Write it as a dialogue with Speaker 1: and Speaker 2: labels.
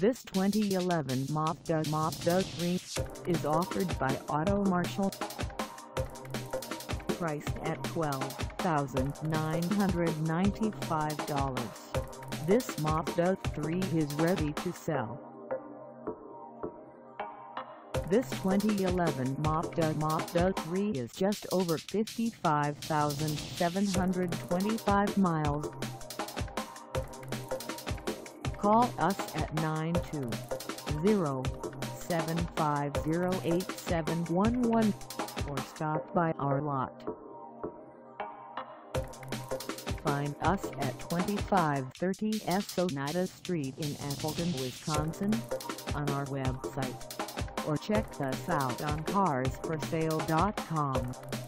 Speaker 1: This 2011 Mazda Mazda 3 is offered by Auto Marshal. Priced at $12,995, this Mazda 3 is ready to sell. This 2011 Mazda Mazda 3 is just over 55,725 miles Call us at 920-750-8711 or stop by our lot. Find us at 2530 S. Oneida Street in Appleton, Wisconsin on our website or check us out on carsforsale.com.